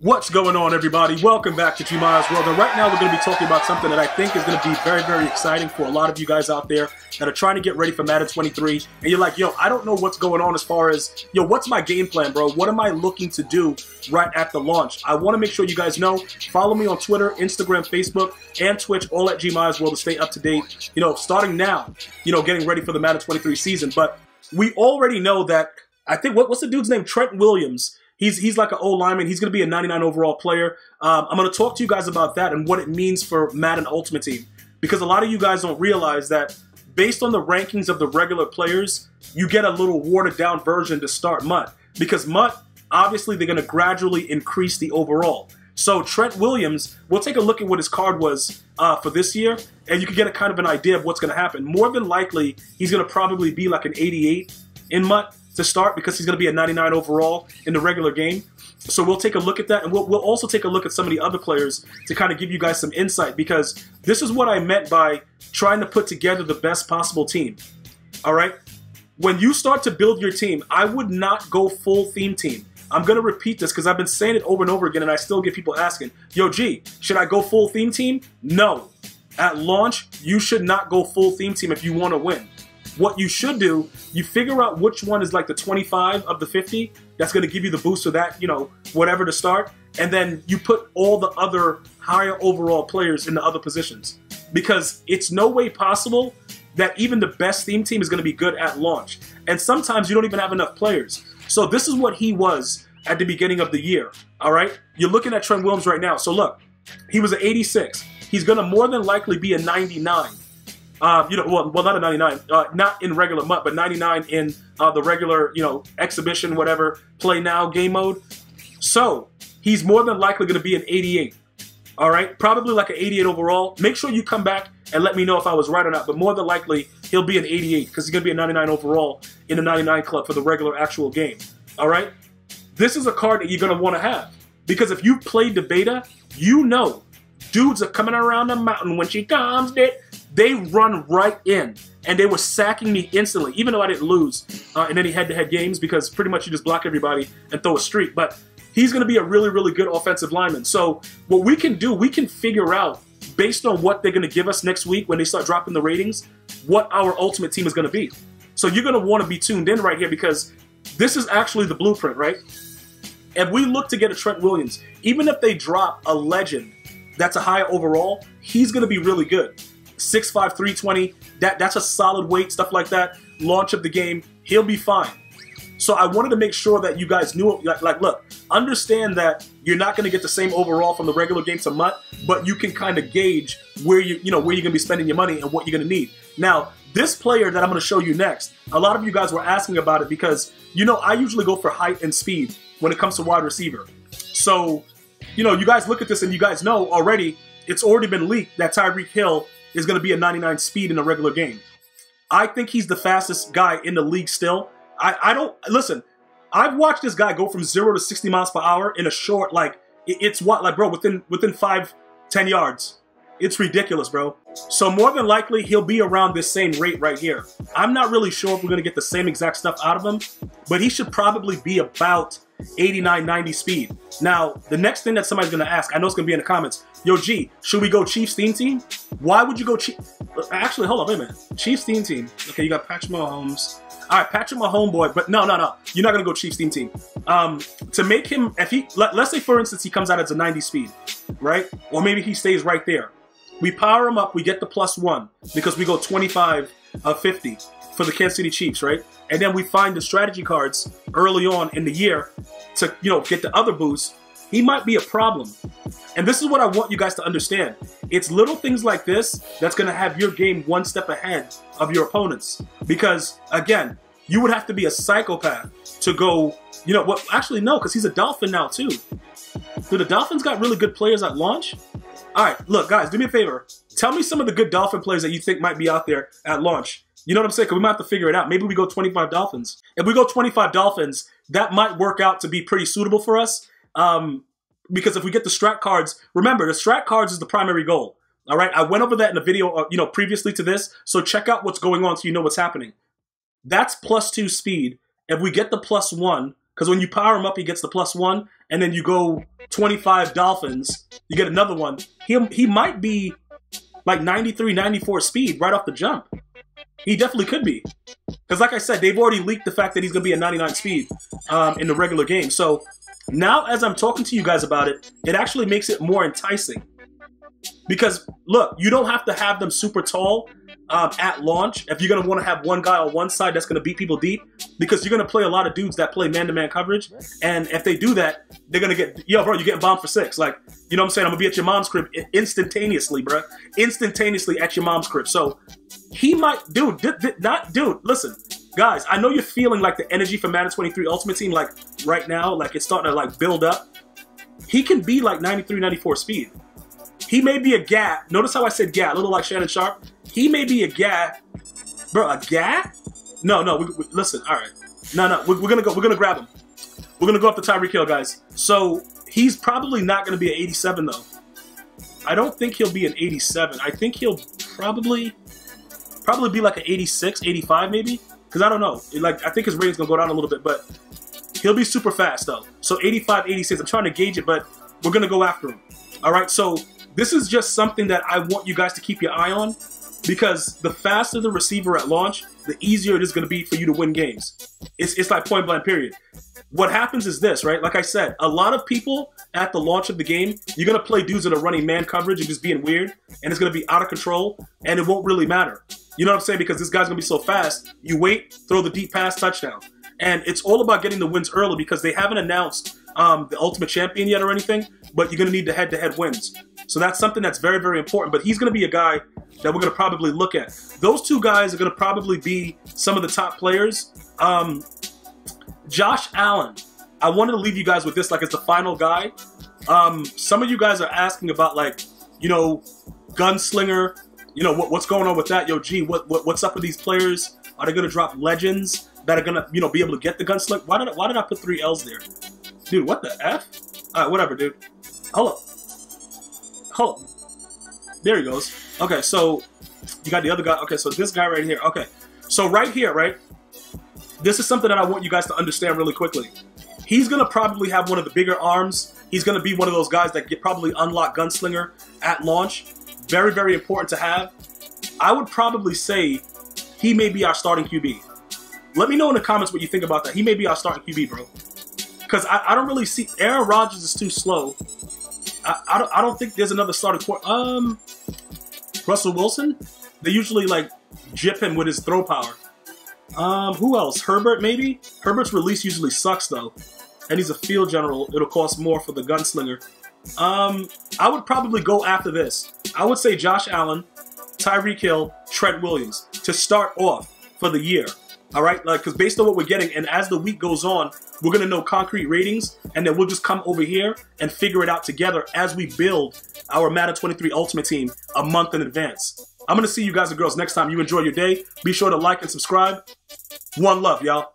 What's going on, everybody? Welcome back to GmiasWorld. And right now, we're going to be talking about something that I think is going to be very, very exciting for a lot of you guys out there that are trying to get ready for Madden 23. And you're like, yo, I don't know what's going on as far as, yo, what's my game plan, bro? What am I looking to do right at the launch? I want to make sure you guys know. Follow me on Twitter, Instagram, Facebook, and Twitch, all at GmiasWorld to stay up to date. You know, starting now, you know, getting ready for the Madden 23 season. But we already know that, I think, what, what's the dude's name? Trent Williams He's he's like an old lineman. He's going to be a 99 overall player. Um, I'm going to talk to you guys about that and what it means for Madden Ultimate Team because a lot of you guys don't realize that based on the rankings of the regular players, you get a little watered down version to start MUT because MUT obviously they're going to gradually increase the overall. So Trent Williams, we'll take a look at what his card was uh, for this year, and you can get a kind of an idea of what's going to happen. More than likely, he's going to probably be like an 88 in MUT to start because he's going to be a 99 overall in the regular game. So we'll take a look at that, and we'll, we'll also take a look at some of the other players to kind of give you guys some insight because this is what I meant by trying to put together the best possible team. All right? When you start to build your team, I would not go full theme team. I'm going to repeat this because I've been saying it over and over again, and I still get people asking, Yo, G, should I go full theme team? No. At launch, you should not go full theme team if you want to win. What you should do, you figure out which one is like the 25 of the 50 that's going to give you the boost for that, you know, whatever to start. And then you put all the other higher overall players in the other positions. Because it's no way possible that even the best theme team is going to be good at launch. And sometimes you don't even have enough players. So this is what he was at the beginning of the year. All right? You're looking at Trent Williams right now. So look, he was an 86. He's going to more than likely be a 99. Uh, you know, well, well, not a 99, uh, not in regular MUT, but 99 in uh, the regular, you know, exhibition, whatever, play now game mode. So he's more than likely going to be an 88. All right, probably like an 88 overall. Make sure you come back and let me know if I was right or not. But more than likely, he'll be an 88 because he's going to be a 99 overall in the 99 club for the regular actual game. All right, this is a card that you're going to want to have because if you played the beta, you know dudes are coming around the mountain when she comes. It they run right in, and they were sacking me instantly, even though I didn't lose uh, in any head-to-head games because pretty much you just block everybody and throw a streak. But he's going to be a really, really good offensive lineman. So what we can do, we can figure out based on what they're going to give us next week when they start dropping the ratings, what our ultimate team is going to be. So you're going to want to be tuned in right here because this is actually the blueprint, right? If we look to get a Trent Williams, even if they drop a legend that's a high overall, he's going to be really good. 6'5", 320. That that's a solid weight, stuff like that. Launch of the game, he'll be fine. So I wanted to make sure that you guys knew, like, like look, understand that you're not going to get the same overall from the regular game to MUT, but you can kind of gauge where you, you know, where you're going to be spending your money and what you're going to need. Now, this player that I'm going to show you next, a lot of you guys were asking about it because, you know, I usually go for height and speed when it comes to wide receiver. So, you know, you guys look at this and you guys know already, it's already been leaked that Tyreek Hill is going to be a 99 speed in a regular game. I think he's the fastest guy in the league still. I, I don't listen. I've watched this guy go from zero to 60 miles per hour in a short like it, it's what like bro within within five ten yards. It's ridiculous, bro. So more than likely, he'll be around this same rate right here. I'm not really sure if we're going to get the same exact stuff out of him, but he should probably be about 89, 90 speed. Now, the next thing that somebody's going to ask, I know it's going to be in the comments, yo, G, should we go Chiefs theme team? Why would you go Chiefs? Actually, hold on, wait a minute. Chiefs theme team. Okay, you got Patrick Mahomes. All right, Patrick Mahomes, boy, but no, no, no. You're not going to go Chiefs theme team. Um, to make him, if he, let, let's say, for instance, he comes out as a 90 speed, right? Or maybe he stays right there. We power him up, we get the plus one because we go 25 of uh, 50 for the Kansas City Chiefs, right? And then we find the strategy cards early on in the year to, you know, get the other boost. He might be a problem. And this is what I want you guys to understand. It's little things like this that's going to have your game one step ahead of your opponents. Because, again, you would have to be a psychopath to go, you know, what? Actually, no, because he's a Dolphin now, too. Do the Dolphins got really good players at launch? All right, look, guys, do me a favor. Tell me some of the good Dolphin players that you think might be out there at launch. You know what I'm saying? We might have to figure it out. Maybe we go 25 Dolphins. If we go 25 Dolphins, that might work out to be pretty suitable for us. Um, because if we get the strat cards, remember, the strat cards is the primary goal. All right, I went over that in a video, uh, you know, previously to this. So check out what's going on so you know what's happening. That's plus two speed. If we get the plus one, Because when you power him up, he gets the plus one, and then you go 25 Dolphins, you get another one. He, he might be like 93, 94 speed right off the jump. He definitely could be. Because like I said, they've already leaked the fact that he's going to be a 99 speed um, in the regular game. So now as I'm talking to you guys about it, it actually makes it more enticing. Because look, you don't have to have them super tall um, at launch if you're to want to have one guy on one side that's to beat people deep because you're to play a lot of dudes that play man-to-man coverage and if they do that they're to get yo bro you're getting bombed for six. Like you know what i'm saying? I'm to be at your mom's crib instantaneously bro instantaneously at your mom's crib. So he might dude not dude listen guys i know you're feeling like the energy from madden 23 ultimate team like right now like it's starting to like build up. He can be like 93 94 speed he may be a gap. Notice how I said gap, a little like Shannon Sharpe. He may be a gap, bro. A gap? No, no. We, we, listen, all right. No, no. We're, we're, gonna go. We're gonna grab him. We're gonna go up to Tyreek Hill, guys. So he's probably not gonna be an 87 though. I don't think he'll be an 87. I think he'll probably probably be like an 86, 85 maybe. Because I don't know. Like I think his rating's gonna go down a little bit, but he'll be super fast though. So 85, 86. I'm trying to gauge it, but we're gonna go after him. All right. So this is just something that I want you guys to keep your eye on because the faster the receiver at launch, the easier it is going to be for you to win games. It's, it's like point blank period. What happens is this, right? Like I said, a lot of people at the launch of the game, you're going to play dudes that are running man coverage and just being weird, and it's going to be out of control, and it won't really matter. You know what I'm saying? Because this guy's going to be so fast. You wait, throw the deep pass, touchdown. And it's all about getting the wins early because they haven't announced um, the Ultimate Champion yet or anything, but you're going to need the head-to-head wins. So that's something that's very, very important. But he's going to be a guy that we're going to probably look at. Those two guys are going to probably be some of the top players. Um, Josh Allen, I wanted to leave you guys with this like it's the final guy. Um, some of you guys are asking about like, you know, gunslinger. You know what, what's going on with that? Yo, G, what, what what's up with these players? Are they going to drop legends that are going to you know be able to get the gunslinger? Why did I, why did I put three L's there, dude? What the f? All right, whatever, dude. Hold up. Up. There he goes. Okay, so you got the other guy. Okay, so this guy right here. Okay, so right here, right? This is something that I want you guys to understand really quickly. He's gonna probably have one of the bigger arms. He's gonna be one of those guys that get probably unlock gunslinger at launch. Very, very important to have. I would probably say he may be our starting QB. Let me know in the comments what you think about that. He may be our starting QB, bro. Because I, I, don't really see Aaron Rodgers is too slow. I, I don't I don't think there's another starting quarter. Um, Russell Wilson. They usually like jip him with his throw power. Um, who else? Herbert maybe. Herbert's release usually sucks though, and he's a field general. It'll cost more for the gunslinger. Um, I would probably go after this. I would say Josh Allen, Tyreek Hill, Trent Williams to start off for the year. All right, like because based on what we're getting, and as the week goes on, we're gonna know concrete ratings, and then we'll just come over here and figure it out together as we build our Madden 23 Ultimate Team a month in advance. I'm gonna see you guys and girls next time. You enjoy your day. Be sure to like and subscribe. One love, y'all.